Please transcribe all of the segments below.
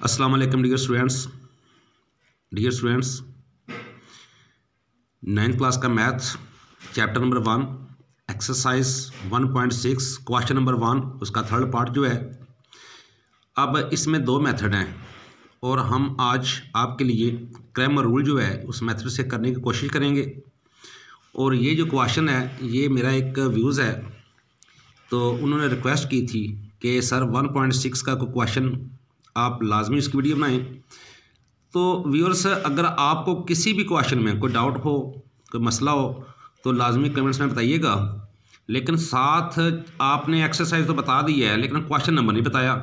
अस्सलाम वालेकुम dear students dear students ninth class का math chapter number one exercise one point six question number one उसका third part जो है। अब इसमें दो मेथड हैं और हम आज आपके लिए क्रैमर रूल जो है, उस मेथड से करने की कोशिश करेंगे। और ये जो क्वेश्चन है, ये मेरा एक व्यूज़ है। तो उन्होंने रिक्वेस्ट की थी कि सर वन पॉइंट सिक्स का कोई क्वेश्चन आप लाजमी इसकी वीडियो बनाएँ। तो व्यूअर्स अगर आपको किसी भी क्वेश्चन में कोई डाउट हो, कोई मसला हो तो लाजमी कमेंट्स में बताइएगा। लेकिन साथ आपने एक्सरसाइज तो बता दी है, लेकिन क्वेश्चन नंबर नहीं बताया।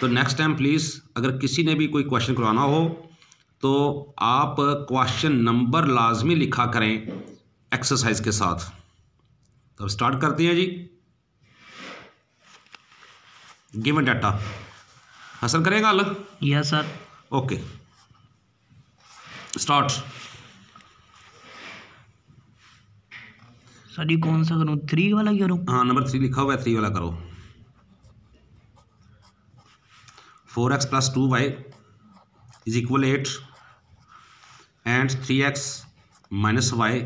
तो नेक्स्ट टाइम प्लीज़ अगर किसी ने भी कोई क्वेश्चन करवाना हो तो आप क्वेश्चन नंबर लाजमी लिखा करें एक्सरसाइज के साथ। तो स्टार्ट करते हैं जी। गिवन डाटा हासिल करेगा हल yes sir okay start sir ये कौन सा करूँ? थ्री वाला करूँ? हाँ नंबर थ्री लिखा हुआ है थ्री वाला करो. Four x plus two y is equal eight and three x minus y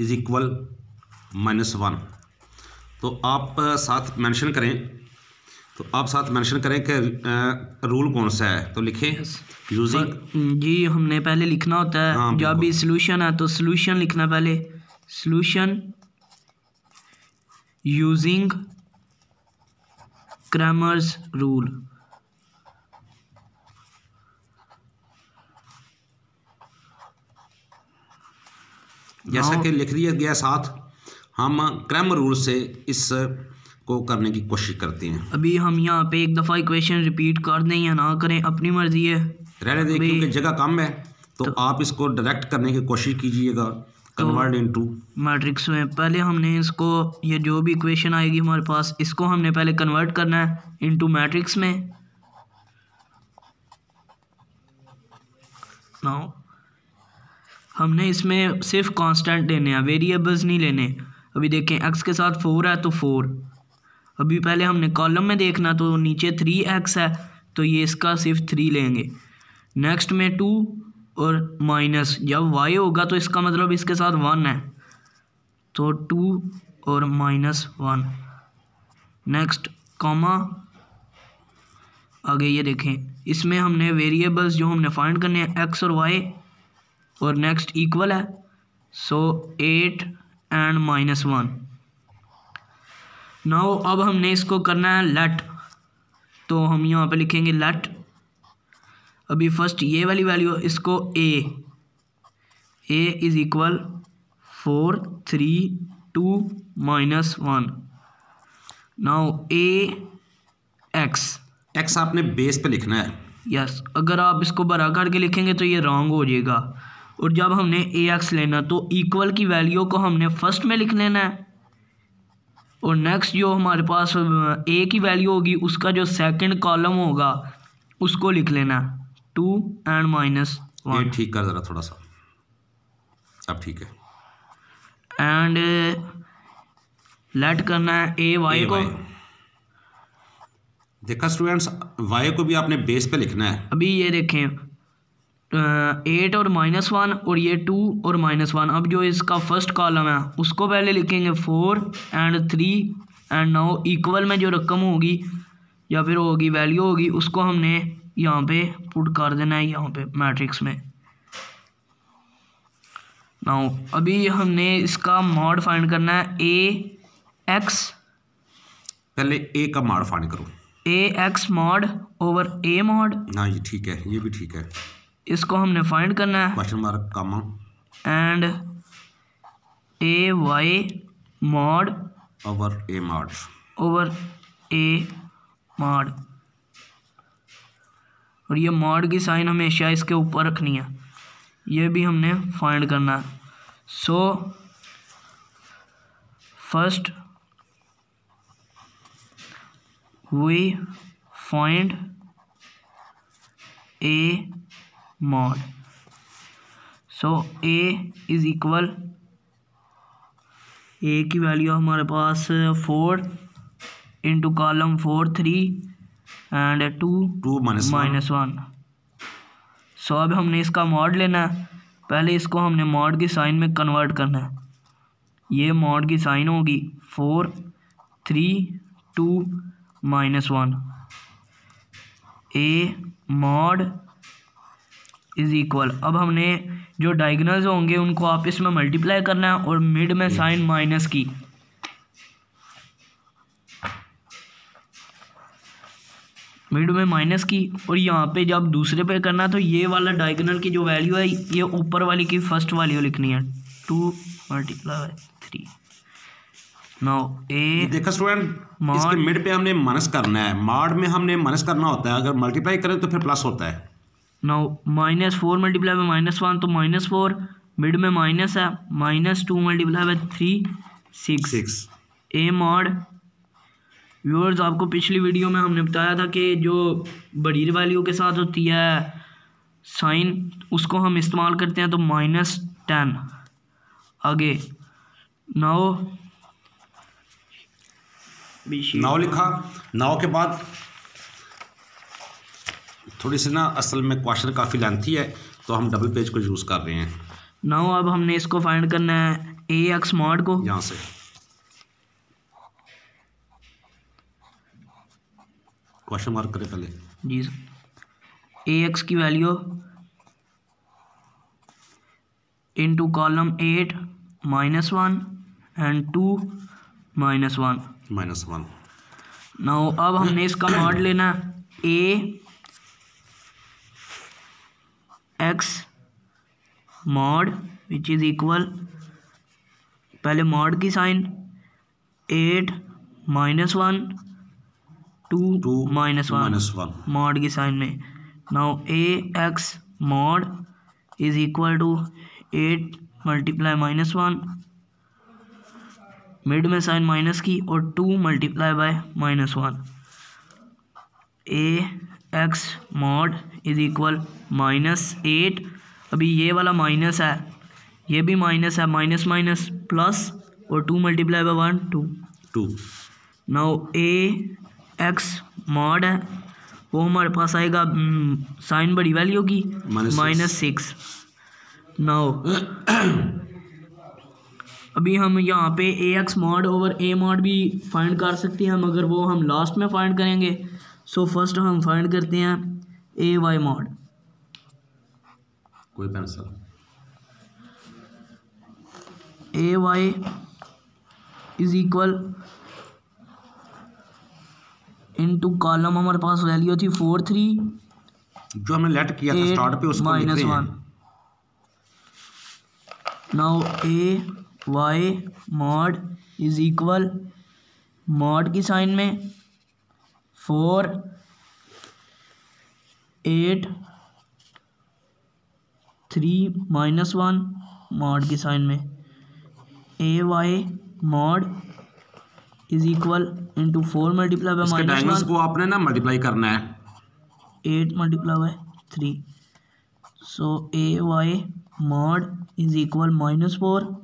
is equal minus one तो आप साथ मेंशन करें तो आप साथ मेंशन करें कि रूल कौन सा है? तो लिखें यूजिंग जी हमने पहले लिखना होता है। हाँ, जब भी सोल्यूशन है तो सोल्यूशन लिखना पहले। सोल्यूशन यूजिंग क्रैमर्स रूल जैसा कि लिख दिया गया साथ। हम क्रैमर रूल से इस को करने की कोशिश करते हैं। अभी हम यहाँ पे एक दफ़ा इक्वेशन रिपीट कर दें या ना करें अपनी मर्ज़ी है। रहने दें क्योंकि जगह कम है तो, तो आप इसको डायरेक्ट करने की कोशिश कीजिएगा। कन्वर्ट इनटू मैट्रिक्स में पहले हमने इसको ये जो भी इक्वेशन आएगी हमारे पास इसको हमने पहले कन्वर्ट करना है इनटू मैट्रिक्स में। नाउ हमने इसमें सिर्फ़ कांस्टेंट लेने हैं वेरिएबल्स नहीं लेने। अभी देखें एक्स के साथ फोर है तो फोर अभी पहले हमने कॉलम में देखना तो नीचे थ्री एक्स है तो ये इसका सिर्फ़ थ्री लेंगे। नेक्स्ट में टू और माइनस जब वाई होगा तो इसका मतलब इसके साथ वन है। तो टू और माइनस वन नेक्स्ट कॉमा आगे ये देखें, इसमें हमने वेरिएबल्स जो हमने फाइंड करने हैं एक्स और वाई और नेक्स्ट इक्वल है। So eight and minus one now अब हमने इसको करना है लेट। तो हम यहाँ पे लिखेंगे लेट। अभी फ़र्स्ट ये वाली वैल्यू इसको A A is equal four three two minus one now A x x आपने बेस पे लिखना है। यस yes, अगर आप इसको बड़ा करके लिखेंगे तो ये रॉन्ग हो जाएगा। और जब हमने ए एक्स लेना तो इक्वल की वैल्यू को हमने फ़र्स्ट में लिख लेना है। और नेक्स्ट जो हमारे पास ए की वैल्यू होगी उसका जो सेकंड कॉलम होगा उसको लिख लेना। टू एंड माइनस वन ठीक कर ज़रा थोड़ा सा। अब ठीक है। एंड लेट करना है ए वाई को। देखा स्टूडेंट्स वाई को भी आपने बेस पे लिखना है। अभी ये देखें एट और माइनस वन और ये टू और माइनस वन अब जो इसका फ़र्स्ट कॉलम है उसको पहले लिखेंगे four and three and now equal में जो रकम होगी या फिर होगी वैल्यू होगी उसको हमने यहाँ पे पुट कर देना है यहाँ पे मैट्रिक्स में। नाउ अभी हमने इसका मॉड फाइंड करना है ए एक्स पहले ए का मॉड फाइंड करो। A x mod over A mod हाँ जी ठीक है ये भी ठीक है। इसको हमने फाइंड करना है। Question mark comma and a y mod over A mod over a mod और ये मॉड की साइन हमेशा इसके ऊपर रखनी है। ये भी हमने फाइंड करना है। So first we find a mod. So a is equal A की वैल्यू हमारे पास four into column four three and two two minus minus one so अब हमने इसका मॉड लेना है। पहले इसको हमने मॉड की साइन में कन्वर्ट करना है। ये मॉड की साइन होगी four three two minus one A mod is equal अब हमने जो डायगनल्स होंगे उनको आप इसमें मल्टीप्लाई करना है और मिड में साइन माइनस की। मिड में माइनस की और यहाँ पे जब दूसरे पे करना है तो ये वाला डायगोनल की जो वैल्यू है ये ऊपर वाली की फ़र्स्ट वैल्यू लिखनी है। Two multiply three now A देखा स्टूडेंट इसके मिड पे हमने माइनस करना है। मॉड में हमने माइनस करना होता है। अगर मल्टीप्लाई करें तो फिर प्लस होता है। Now minus four multiply by minus one तो माइनस फोर मिड में माइनस है minus two multiply by three six six A mod viewers आपको पिछली वीडियो में हमने बताया था कि जो बड़ी वैल्यू के साथ होती है साइन उसको हम इस्तेमाल करते हैं तो माइनस टेन आगे. नाउ नाव लिखा। नाव के बाद थोड़ी सी ना असल में क्वेश्चन काफ़ी लेंथी है तो हम डबल पेज को यूज़ कर रहे हैं। ना अब हमने इसको फाइंड करना है ए एक्स मॉड को। यहाँ से। क्वेश्चन मार्क करें पहले। जी सर। ए एक्स की value into column eight minus one and two minus one minus one ना अब हमने इसका मॉड लेना है A x mod which is equal पहले मॉड की sign eight minus one two two minus one minus one mod की sign में। Now A x mod is equal to eight multiply minus one mid में sign minus की और two multiply by minus one A x mod is equal minus eight अभी ये वाला minus है। ये भी माइनस है। माइनस माइनस प्लस और two multiply by one two two now A x mod है। वो हमारे पास आएगा साइन बड़ी वैल्यू की माइनस सिक्स नाउ अभी हम यहाँ पे A x mod over A mod भी फाइंड कर सकते हैं मगर वो हम लास्ट में फाइंड करेंगे सो फ़र्स्ट हम फाइंड करते हैं ए वाई मॉड कोई pencil A y is equal into column हमारे पास वैल्यू थी फोर थ्री जो हमने लेट किया था स्टार्ट पे उसको minus one now A y mod is equal mod की साइन में four eight three minus one mod के साइन में। A y mod is equal into four multiply by minus one. को आपने ना मल्टीप्लाई करना है। Eight multiply by three. So A y mod is equal minus four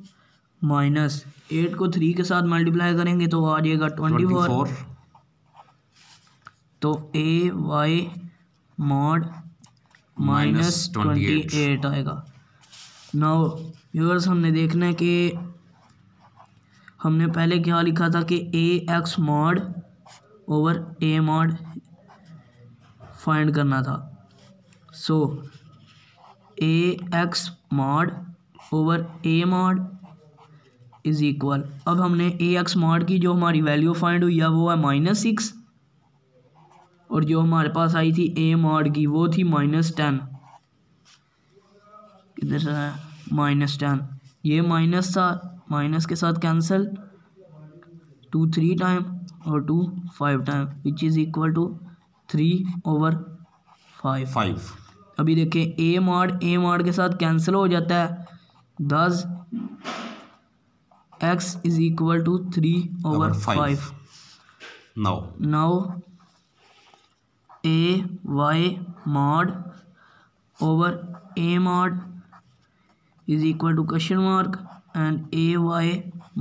minus eight को three के साथ मल्टीप्लाई करेंगे तो आ जाएगा ट्वेंटी फोर। तो A y mod minus twenty eight आएगा। नाउ व्यूअर्स हमने देखना है कि हमने पहले क्या लिखा था कि A x mod over A mod find करना था। So A x mod over A mod is equal अब हमने ए एक्स मॉड की जो हमारी वैल्यू फाइंड हुई है वो है माइनस सिक्स और जो हमारे पास आई थी ए मॉड की वो थी माइनस टेन किधर है माइनस टेन ये माइनस था माइनस के साथ कैंसिल टू थ्री टाइम और two five time which is equal to three over five five अभी देखें ए मॉड ए मॉड के साथ कैंसिल हो जाता है. दस x is equal to three over five now now a y mod over A mod is equal to question mark and A y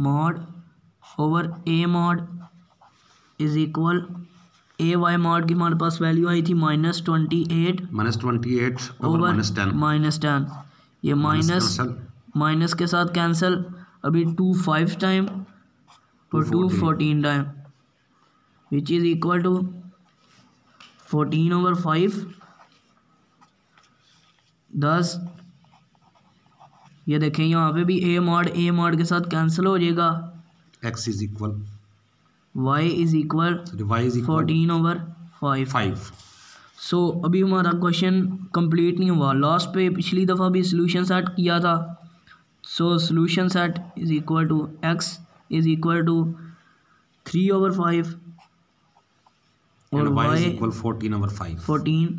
mod over A mod is equal A y mod की हमारे पास value आई थी minus twenty eight minus twenty eight over over minus ten minus ten ये minus minus के साथ cancel अभी two five time और two fourteen time which is equal to fourteen over five दस। ये देखें यहाँ पे भी ए मॉड ए मॉड के साथ कैंसिल हो जाएगा। X is equal y is equal y is fourteen over five five so अभी हमारा क्वेश्चन कंप्लीट नहीं हुआ। लास्ट पे पिछली दफ़ा भी सोल्यूशन सेट किया था। So solution set is equal to x is equal to three over five और y is y equal fourteen over five fourteen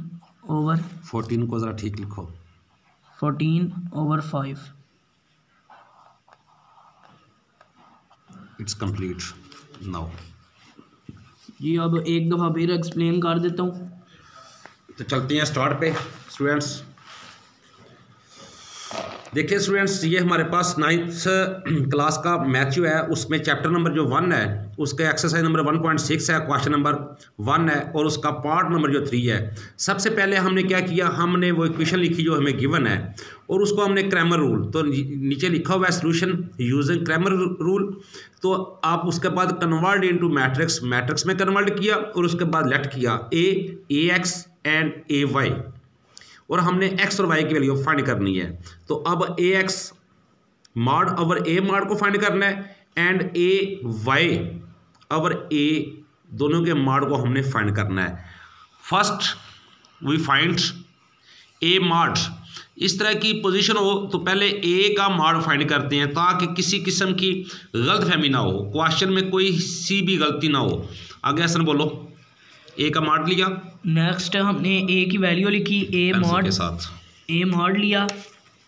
over fourteen को ज़रा ठीक लिखो। Fourteen over five it's complete now जी अब एक दफ़ा फिर एक्सप्लेन कर देता हूँ। तो चलते हैं स्टार्ट पे स्टूडेंट्स देखिए स्टूडेंट्स ये हमारे पास नाइन्थ क्लास का मैथ जो है। उसमें चैप्टर नंबर जो वन है उसका exercise number one point six है क्वेश्चन नंबर वन है और उसका पार्ट नंबर जो थ्री है। सबसे पहले हमने क्या किया? हमने वो इक्वेशन लिखी जो हमें गिवन है और उसको हमने क्रैमर रूल तो नीचे लिखा हुआ है सोल्यूशन यूजिंग क्रैमर रूल तो आप उसके बाद कन्वर्ट इनटू मैट्रिक्स मैट्रिक्स में कन्वर्ट किया और उसके बाद लेट किया। A A x and A y और हमने एक्स और वाई की वैल्यू फाइंड करनी है। तो अब ए एक्स मार्ड अवर ए मार्ड को फाइंड करना है एंड ए वाई अवर ए दोनों के मार्ड को हमने फाइंड करना है। First we find A mod. इस तरह की पोजीशन हो तो पहले ए का मार्ड फाइंड करते हैं ताकि किसी किस्म की गलत फहमी ना हो क्वेश्चन में कोई सी भी गलती ना हो। आगे हसन बोलो। ए का मार्ड लिया। नेक्स्ट हमने ए की वैल्यू लिखी ए मॉड के साथ। ए मॉड लिया।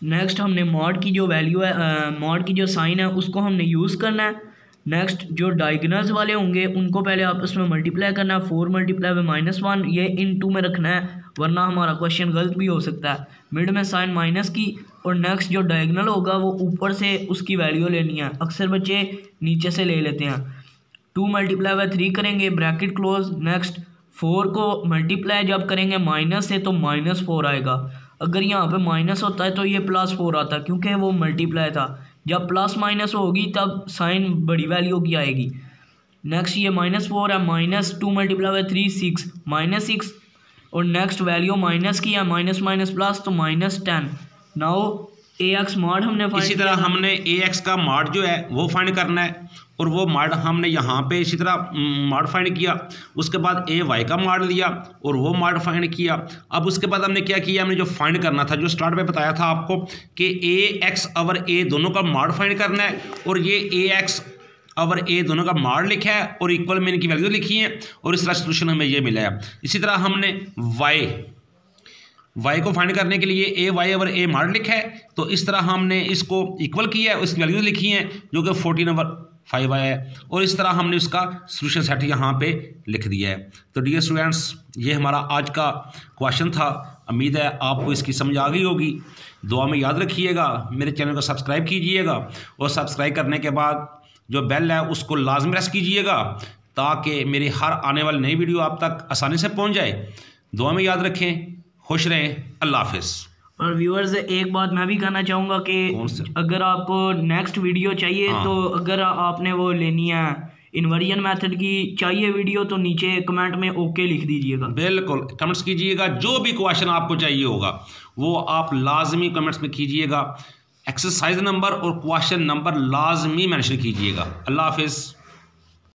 नेक्स्ट हमने मॉड की जो वैल्यू है मॉड की जो साइन है उसको हमने यूज़ करना है। नेक्स्ट जो डाइगनल्स वाले होंगे, उनको पहले आपस में मल्टीप्लाई करना है four multiply by minus one ये इन टू में रखना है, वरना हमारा क्वेश्चन गलत भी हो सकता है। मिड में साइन माइनस की, और नेक्स्ट जो डायगनल होगा, वो ऊपर से उसकी वैल्यू लेनी है। अक्सर बच्चे नीचे से ले लेते हैं। टू मल्टीप्लाई बाई थ्री करेंगे ब्रैकेट क्लोज नेक्स्ट फोर को मल्टीप्लाई जब करेंगे माइनस से तो माइनस फोर आएगा। अगर यहाँ पे माइनस होता है तो ये प्लस फोर आता क्योंकि वो मल्टीप्लाई था। जब प्लस माइनस होगी तब साइन बड़ी वैल्यू की आएगी। नेक्स्ट ये माइनस फोर है minus two multiply by three six minus six और नेक्स्ट वैल्यू माइनस की है माइनस माइनस प्लस तो minus ten now A x mod हमने इसी तरह हमने ए एक्स का मार्ड जो है वो फाइंड करना है और वो मार्ड हमने यहाँ पे इसी तरह मार्ड फाइंड किया। उसके बाद ए वाई का मार्ड लिया और वो मार्ड फाइंड किया। अब उसके बाद हमने क्या किया? हमने जो फाइंड करना था जो स्टार्ट में बताया था आपको कि ए एक्स और ए दोनों का मार्ड फाइंड करना है और ये ए एक्स और ए दोनों का मार्ड लिखा है और इक्वल में इनकी वैल्यू लिखी है और इस तरह सोल्यूशन हमें ये मिला है। इसी तरह हमने वाई वाई को फाइंड करने के लिए ए वाई ओवर ए मार्ड लिखा है। तो इस तरह हमने इसको इक्वल किया है उसकी वैल्यू लिखी है, जो कि फोर्टीन ओवर फाइव आया है। और इस तरह हमने उसका सोल्यूशन सेट यहाँ पे लिख दिया है। तो डियर स्टूडेंट्स ये हमारा आज का क्वेश्चन था। उम्मीद है आपको इसकी समझ आ गई होगी। दुआ में याद रखिएगा, मेरे चैनल को सब्सक्राइब कीजिएगा और सब्सक्राइब करने के बाद जो बेल है, उसको लाजम प्रेस कीजिएगा, ताकि मेरी हर आने वाली नई वीडियो आप तक आसानी से पहुँच जाए। दुआ में याद रखें। खुश रहें। अल्लाह हाफिज़। और व्यूअर्स एक बात मैं भी कहना चाहूँगा कि अगर आपको नेक्स्ट वीडियो चाहिए हाँ। तो अगर आपने वो लेनी है इन्वर्जन मेथड की चाहिए वीडियो तो नीचे कमेंट में ओके लिख दीजिएगा। बिल्कुल कमेंट्स कीजिएगा। जो भी क्वेश्चन आपको चाहिए होगा वो आप लाजमी कमेंट्स में कीजिएगा। एक्सरसाइज नंबर और क्वेश्चन नंबर लाजमी मैंशन कीजिएगा। अल्लाह हाफिज़।